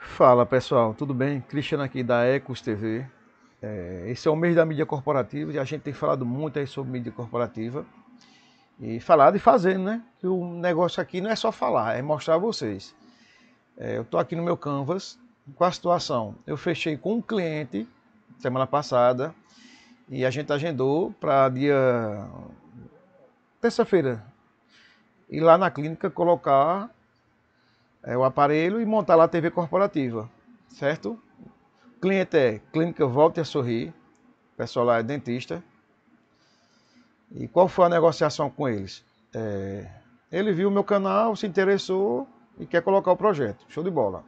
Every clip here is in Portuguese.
Fala pessoal, tudo bem? Cristiano aqui da Ecos TV. É, esse é o mês da mídia corporativa e a gente tem falado muito aí sobre mídia corporativa e falado e fazendo, né? Que o negócio aqui não é só falar, é mostrar a vocês. É, eu estou aqui no meu Canvas com a situação. Eu fechei com um cliente semana passada e a gente agendou para dia terça-feira ir lá na clínica colocar é, o aparelho e montar lá a TV corporativa, certo? O cliente é Clínica Volte a Sorrir, o pessoal lá é dentista. E qual foi a negociação com eles? É, ele viu o meu canal, se interessou e quer colocar o projeto. Show de bola.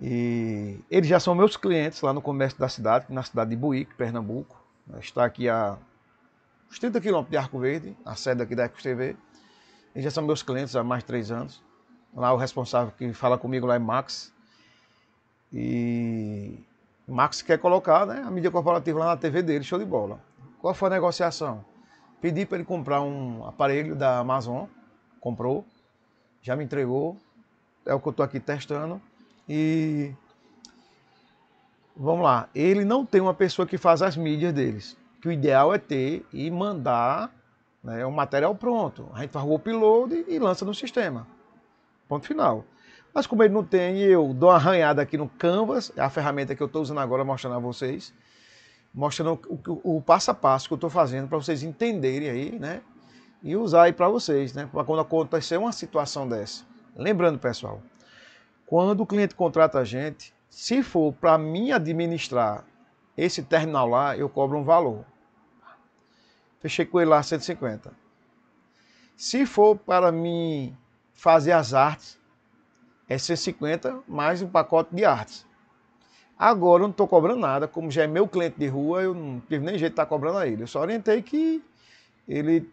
E eles já são meus clientes lá no comércio da cidade, na cidade de Buíque, Pernambuco. Está aqui a uns 30 quilômetros de Arco Verde, a sede aqui da Ecos TV. Eles já são meus clientes há mais de três anos. Lá o responsável que fala comigo lá é Max. E Max quer colocar né, a mídia corporativa lá na TV dele, show de bola. Qual foi a negociação? Pedi para ele comprar um aparelho da Amazon, comprou, já me entregou, é o que eu estou aqui testando. E vamos lá, ele não tem uma pessoa que faz as mídias deles, que o ideal é ter e mandar né, o material pronto. A gente faz o upload e lança no sistema. Ponto final. Mas como ele não tem, eu dou uma arranhada aqui no Canvas, é a ferramenta que eu estou usando agora mostrando a vocês, mostrando o, o passo a passo que eu estou fazendo para vocês entenderem aí, né? E usar aí para vocês, né? Para quando acontecer uma situação dessa. Lembrando, pessoal, quando o cliente contrata a gente, se for para mim administrar esse terminal lá, eu cobro um valor. Fechei com ele lá 150. Se for para mim fazer as artes, é 150 mais um pacote de artes. Agora eu não estou cobrando nada, como já é meu cliente de rua, eu não tive nem jeito de estar tá cobrando a ele. Eu só orientei que ele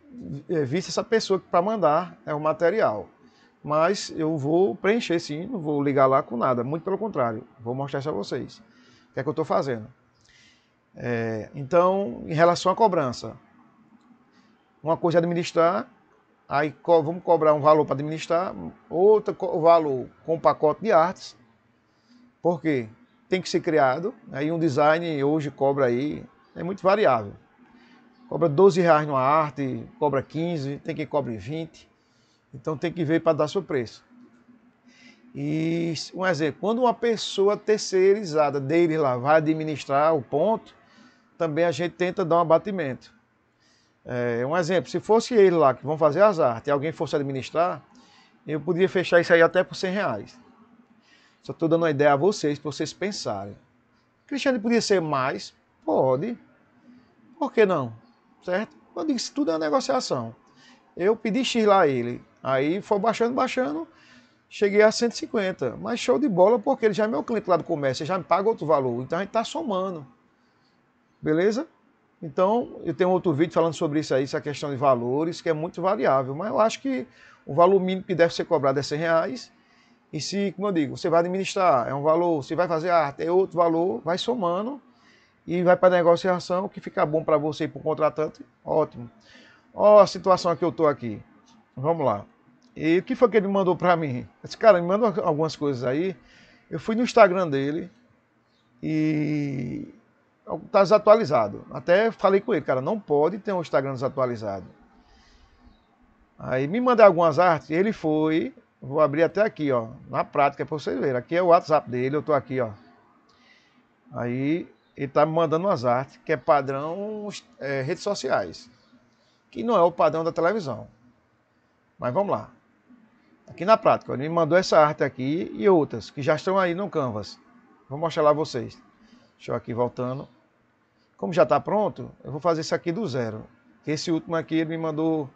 é, visse essa pessoa para mandar é, o material. Mas eu vou preencher sim, não vou ligar lá com nada, muito pelo contrário, vou mostrar isso a vocês. O que é que eu estou fazendo? É, então, em relação à cobrança, uma coisa é administrar, Aí co vamos cobrar um valor para administrar, outro valor com pacote de artes. Por quê? Tem que ser criado. Aí um design hoje cobra aí, é muito variável. Cobra 12 reais numa arte, cobra 15, tem quem cobre 20. Então tem que ver para dar seu preço. E um exemplo, quando uma pessoa terceirizada dele lá vai administrar o ponto, também a gente tenta dar um abatimento. É, um exemplo, se fosse ele lá que vão fazer as artes e alguém fosse administrar, eu poderia fechar isso aí até por 100 reais. Só estou dando uma ideia a vocês, para vocês pensarem. Cristiano podia ser mais? Pode. Por que não? Certo? Eu digo, isso tudo é uma negociação. Eu pedi X lá a ele. Aí foi baixando, baixando. Cheguei a 150. Mas show de bola, porque ele já é meu cliente lá do comércio, ele já me paga outro valor. Então a gente está somando. Beleza? Então, eu tenho outro vídeo falando sobre isso aí, essa questão de valores, que é muito variável. Mas eu acho que o valor mínimo que deve ser cobrado é 100 reais. E se, como eu digo, você vai administrar, é um valor, se vai fazer arte, é outro valor, vai somando e vai para a negociação, que fica bom para você e para o contratante, ótimo. Ó a situação que eu estou aqui. Vamos lá. E o que foi que ele mandou para mim? Esse cara me mandou algumas coisas aí. Eu fui no Instagram dele e Está desatualizado. Até falei com ele, cara, não pode ter um Instagram desatualizado. Aí me mandei algumas artes, ele foi, vou abrir até aqui, ó, na prática para vocês verem. Aqui é o WhatsApp dele, eu tô aqui, ó. Aí ele tá me mandando umas artes que é padrão é, redes sociais, que não é o padrão da televisão. Mas vamos lá. Aqui na prática, ele me mandou essa arte aqui e outras que já estão aí no Canvas. Vou mostrar lá vocês. Deixa eu aqui voltando. Como já está pronto, eu vou fazer isso aqui do zero. Esse último aqui ele me mandou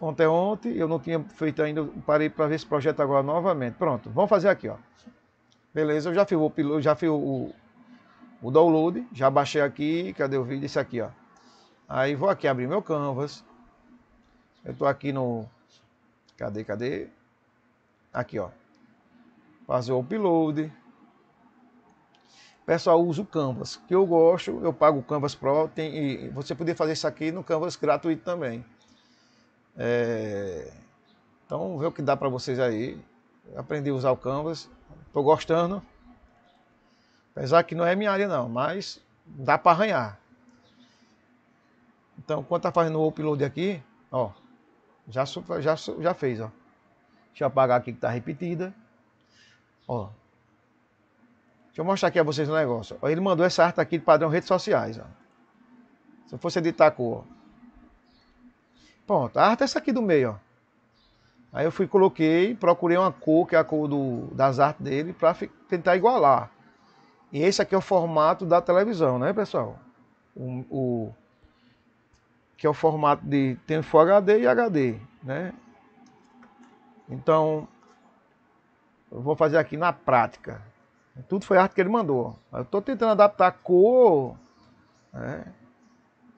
ontem ontem, eu não tinha feito ainda, parei para ver esse projeto agora novamente. Pronto, vamos fazer aqui, ó. Beleza, eu já fiz o já fiz o, o download, já baixei aqui, cadê o vídeo? Esse aqui, ó. Aí vou aqui abrir meu Canvas. Eu estou aqui no. Cadê, cadê? Aqui, ó. Fazer o upload. Pessoal, usa o Canvas, que eu gosto, eu pago o Canvas Pro, tem, você poder fazer isso aqui no Canvas gratuito também. É, então, vê o que dá para vocês aí. aprendi a usar o Canvas, estou gostando. Apesar que não é minha área não, mas dá para arranhar. Então, quando tá fazendo o upload aqui, ó, já, já, já fez, ó. Deixa eu apagar aqui que tá repetida. Ó. Deixa eu mostrar aqui a vocês um negócio. Ele mandou essa arte aqui de padrão redes sociais, ó. Se eu fosse editar a cor. Pronto, a arte é essa aqui do meio, ó. Aí eu fui, coloquei, procurei uma cor, que é a cor do, das artes dele, para tentar igualar. E esse aqui é o formato da televisão, né, pessoal? O, o que é o formato de tem Full HD e HD, né? Então, eu vou fazer aqui na prática. Tudo foi arte que ele mandou. Eu estou tentando adaptar a cor né,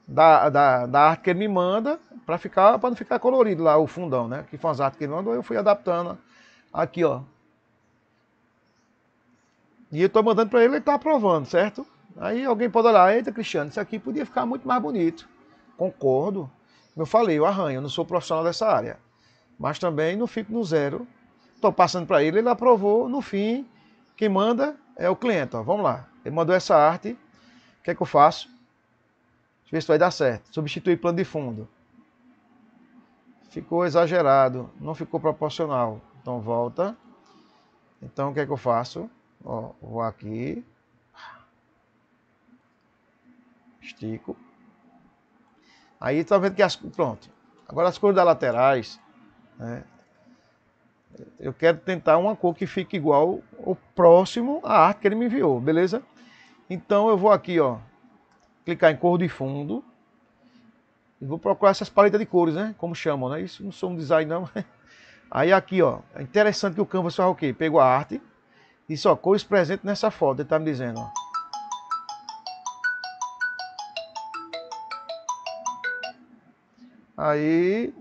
da, da, da, arte que ele me manda para ficar para não ficar colorido lá o fundão, né? Que foi as artes que ele mandou, eu fui adaptando aqui, ó. E eu estou mandando para ele, ele está aprovando, certo? Aí alguém pode olhar, eita Cristiano, isso aqui podia ficar muito mais bonito. Concordo. Como eu falei, eu arranho, eu não sou profissional dessa área. Mas também não fico no zero. Estou passando para ele, ele aprovou, no fim, quem manda é o cliente. Ó. Vamos lá. Ele mandou essa arte. O que é que eu faço? Deixa eu ver se vai dar certo. Substituir plano de fundo. Ficou exagerado, não ficou proporcional. Então volta. Então o que é que eu faço? Ó, vou aqui. Estico. Aí tá vendo que as. Pronto. Agora as cores das laterais. Né, eu quero tentar uma cor que fique igual ou próximo à arte que ele me enviou, beleza? Então eu vou aqui, ó, clicar em cor de fundo. E vou procurar essas paletas de cores, né? Como chamam, né? Isso não sou um design, não. Aí aqui, ó, é interessante que o Canvas faz o quê? Pegou a arte, disse, ó, cores presentes nessa foto, ele tá me dizendo, ó. Aí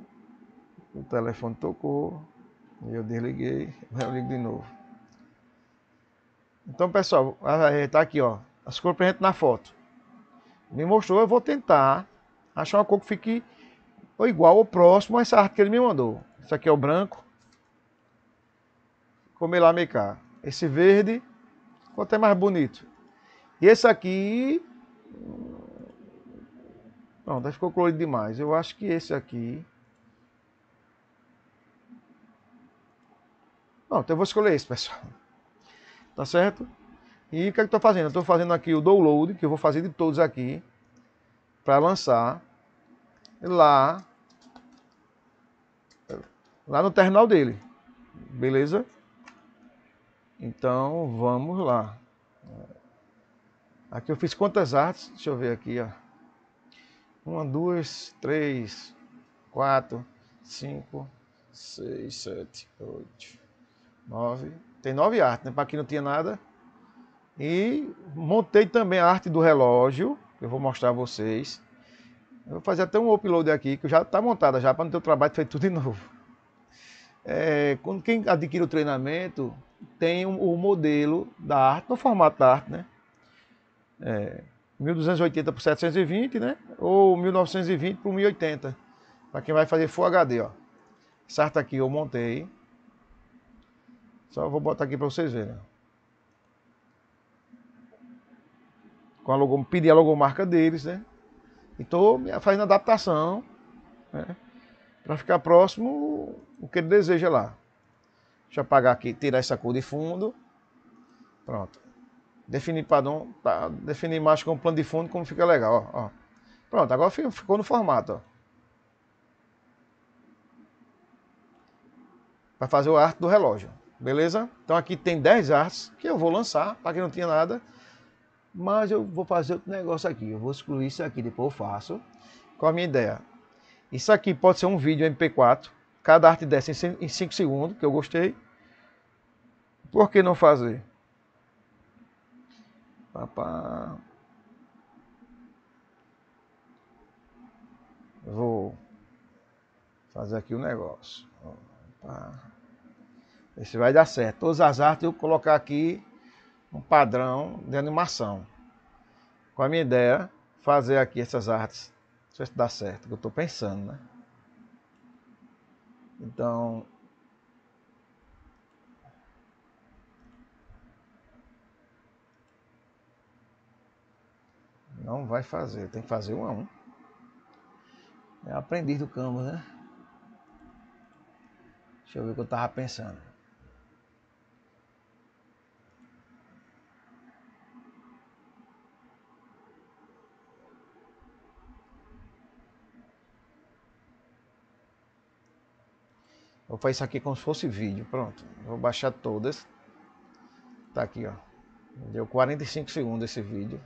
o telefone tocou, eu desliguei, eu ligo de novo. Então, pessoal, tá aqui, ó, as cores presentes na foto. Me mostrou, eu vou tentar achar uma cor que fique ou igual ou próximo a essa arte que ele me mandou. Isso aqui é o branco. Como lá meio cá. Esse verde ficou até mais bonito. E esse aqui não, ficou colorido demais. Eu acho que esse aqui. Não, então eu vou escolher esse, pessoal. Tá certo? E o que, é eu estou fazendo? Estou fazendo aqui o download, que eu vou fazer de todos aqui, para lançar lá, lá no terminal dele. Beleza? Então, vamos lá. Aqui eu fiz quantas artes? Deixa eu ver aqui, ó. Uma, duas, três, quatro, cinco, seis, sete, oito, nove. Tem nove artes, né? Para quem não tinha nada. E montei também a arte do relógio, que eu vou mostrar a vocês. Eu vou fazer até um upload aqui, que já está montada já, para não ter o trabalho feito tudo de novo. É, quando quem adquire o treinamento, tem o um, um modelo da arte, no formato da arte, né? É, 1280 por 720, né? Ou 1920 por 1080. Para quem vai fazer Full HD, ó. Certo aqui eu montei. Só vou botar aqui para vocês verem. Com a logo, pedi a logomarca deles, né? E tô fazendo adaptação, né? Para ficar próximo o que ele deseja lá. Deixa eu apagar aqui, tirar essa cor de fundo. Pronto. Definir padrão, tá, definir imagem com plano de fundo, como fica legal, ó, ó. Pronto, agora ficou no formato. Para fazer o arte do relógio, beleza? Então aqui tem 10 artes que eu vou lançar, para quem não tinha nada. Mas eu vou fazer outro negócio aqui, eu vou excluir isso aqui, depois eu faço. Qual a minha ideia? Isso aqui pode ser um vídeo MP4, cada arte dessa em 5 segundos, que eu gostei. Por que não fazer? Papá. Vou fazer aqui o um negócio. Opa. Esse vai dar certo. Todas as artes eu vou colocar aqui um padrão de animação. Com a minha ideia, fazer aqui essas artes. Não sei se dá certo, que eu estou pensando, né? Então... Não vai fazer, tem que fazer um a um. É aprendiz do Canvas, né? Deixa eu ver o que eu estava pensando. Vou fazer isso aqui como se fosse vídeo. Pronto. Vou baixar todas. Tá aqui, ó. Deu 45 segundos esse vídeo.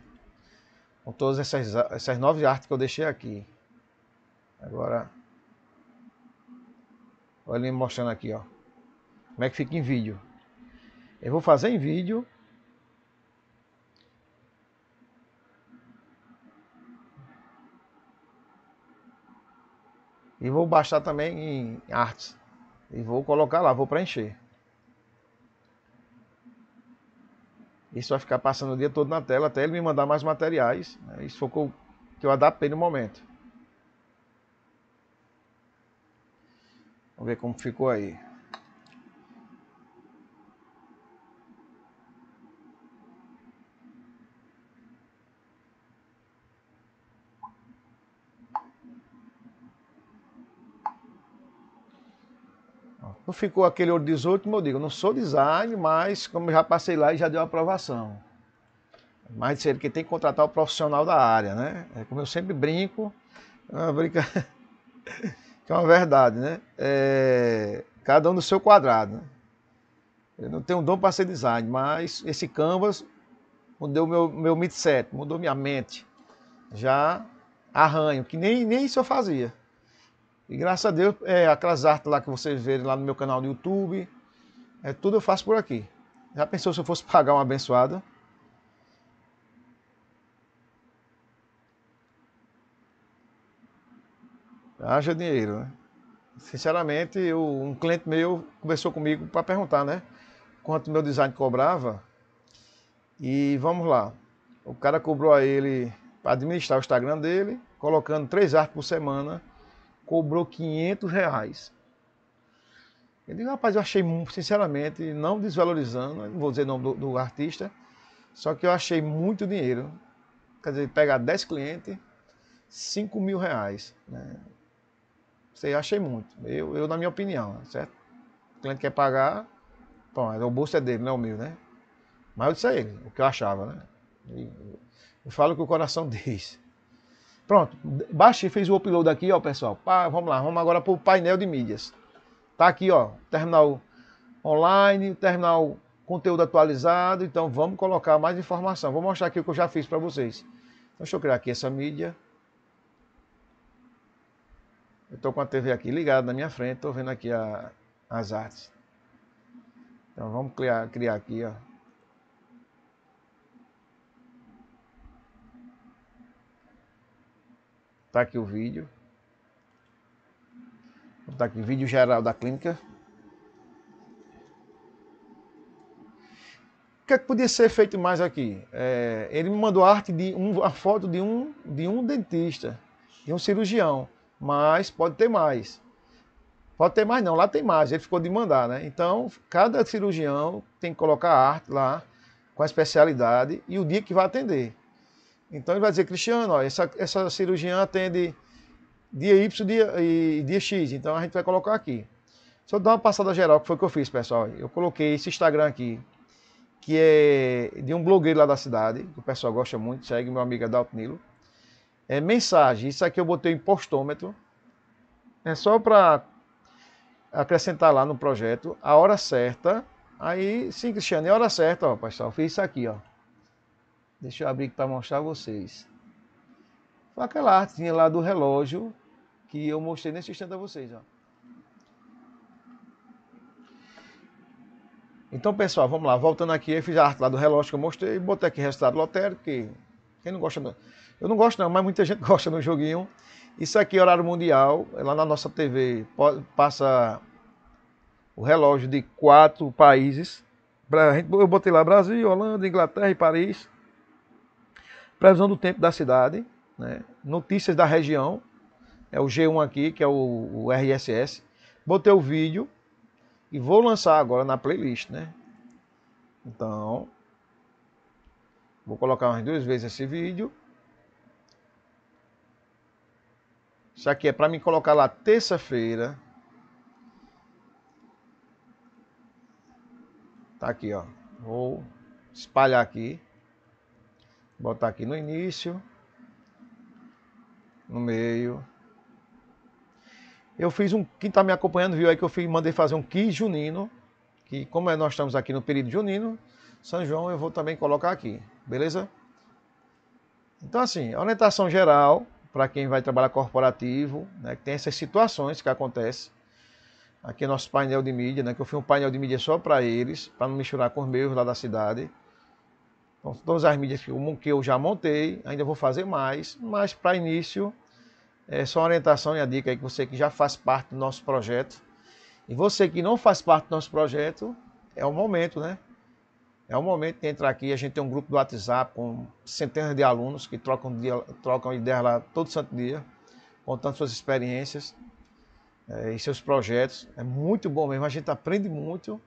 Com todas essas, essas nove artes que eu deixei aqui. Agora. Olha ele mostrando aqui, ó. Como é que fica em vídeo. Eu vou fazer em vídeo. E vou baixar também em artes. E vou colocar lá, vou preencher. Isso vai ficar passando o dia todo na tela até ele me mandar mais materiais. Né? Isso foi o que eu, que eu adaptei no momento. Vamos ver como ficou aí. Não ficou aquele outro 18, como eu digo, não sou design, mas como já passei lá e já deu aprovação. Mas ser que tem que contratar o profissional da área, né? É como eu sempre brinco, é uma brinca... que é uma verdade, né? É... Cada um no seu quadrado. Né? Eu não tenho dom para ser design, mas esse canvas mudou meu, meu mindset, mudou minha mente. Já arranho, que nem, nem isso eu fazia. E graças a Deus, é, aquelas artes lá que vocês verem lá no meu canal do YouTube, é, tudo eu faço por aqui. Já pensou se eu fosse pagar uma abençoada? Haja dinheiro, né? Sinceramente, eu, um cliente meu conversou comigo para perguntar, né? Quanto meu design cobrava. E vamos lá. O cara cobrou a ele para administrar o Instagram dele, colocando três artes por semana cobrou 500 reais. Eu digo, rapaz, eu achei, sinceramente, não desvalorizando, não vou dizer o nome do, do, artista, só que eu achei muito dinheiro. Quer dizer, pegar 10 clientes, 5 mil reais. Né? Sei, achei muito. Eu, eu, na minha opinião, certo? O cliente quer pagar, bom, o bolso é dele, não é o meu, né? Mas eu disse a ele, o que eu achava, né? eu falo o que o coração diz. Pronto, baixei, fez o upload aqui, ó, pessoal. Pá, vamos lá, vamos agora para o painel de mídias. Tá aqui, ó, terminal online, terminal conteúdo atualizado. Então vamos colocar mais informação. Vou mostrar aqui o que eu já fiz para vocês. Então, deixa eu criar aqui essa mídia. Eu estou com a TV aqui ligada na minha frente, estou vendo aqui a, as artes. Então vamos criar, criar aqui, ó. Tá aqui o vídeo. Tá aqui vídeo geral da clínica. O que, é que podia ser feito mais aqui? É, ele me mandou arte de um, a foto de um, de um dentista, de um cirurgião, mas pode ter mais. Pode ter mais não, lá tem mais, ele ficou de mandar, né? Então, cada cirurgião tem que colocar arte lá, com a especialidade e o dia que vai atender. Então ele vai dizer, Cristiano, ó, essa, essa cirurgia atende dia Y dia, e dia X, então a gente vai colocar aqui. Só dar uma passada geral, que foi o que eu fiz, pessoal. Eu coloquei esse Instagram aqui, que é de um blogueiro lá da cidade, que o pessoal gosta muito, segue meu amigo Adalto Nilo. É mensagem, isso aqui eu botei em postômetro. É só para acrescentar lá no projeto a hora certa. Aí, sim, Cristiano, é a hora certa, ó, pessoal. Fiz isso aqui, ó. Deixa eu abrir para mostrar a vocês. Foi aquela artezinha lá do relógio que eu mostrei nesse instante a vocês. Ó. Então, pessoal, vamos lá. Voltando aqui, eu fiz a arte lá do relógio que eu mostrei. Botei aqui resultado lotérico, que quem não gosta... Não... Eu não gosto não, mas muita gente gosta no joguinho. Isso aqui é horário mundial. Lá na nossa TV passa o relógio de quatro países. Eu botei lá Brasil, Holanda, Inglaterra e Paris. Previsão do tempo da cidade, né? notícias da região, é o G1 aqui, que é o, o RSS. Botei o vídeo e vou lançar agora na playlist, né? Então, vou colocar umas duas vezes esse vídeo Isso aqui é para me colocar lá terça-feira. Tá aqui, ó. Vou espalhar aqui. Botar aqui no início. No meio. Eu fiz um. Quem está me acompanhando viu aí que eu fiz, mandei fazer um kit junino. Que como é, nós estamos aqui no período junino, São João eu vou também colocar aqui. Beleza? Então, assim, orientação geral para quem vai trabalhar corporativo, né, que tem essas situações que acontecem. Aqui é nosso painel de mídia, né, que eu fiz um painel de mídia só para eles, para não misturar com os meus lá da cidade. Então, todas as mídias que eu, já montei, ainda vou fazer mais, mas para início, é só uma orientação e a dica aí que você que já faz parte do nosso projeto. E você que não faz parte do nosso projeto, é o momento, né? É o momento de entrar aqui. A gente tem um grupo do WhatsApp com centenas de alunos que trocam, dia, trocam ideias lá todo santo dia, contando suas experiências é, e seus projetos. É muito bom mesmo, a gente aprende muito.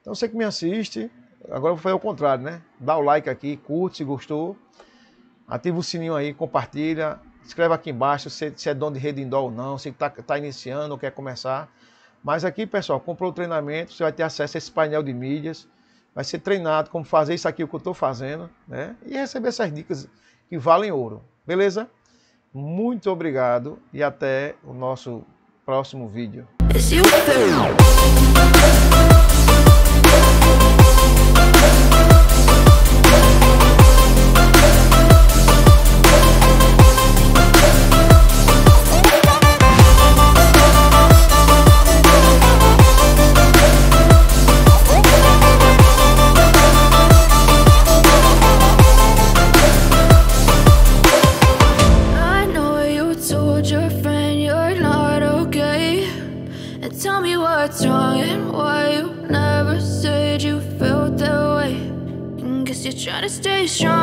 Então você que me assiste, agora eu vou fazer o contrário, né? Dá o like aqui, curte se gostou, ativa o sininho aí, compartilha, escreve aqui embaixo se, se é dono de rede indoor ou não, se está tá iniciando ou quer começar. Mas aqui, pessoal, comprou o treinamento, você vai ter acesso a esse painel de mídias vai ser treinado como fazer isso aqui que eu estou fazendo, né? E receber essas dicas que valem ouro. Beleza? Muito obrigado e até o nosso próximo vídeo. gotta stay strong.